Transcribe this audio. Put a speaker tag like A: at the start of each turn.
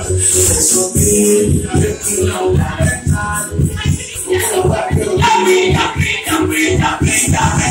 A: Eso que te tira una ventana. Pinta, pinta.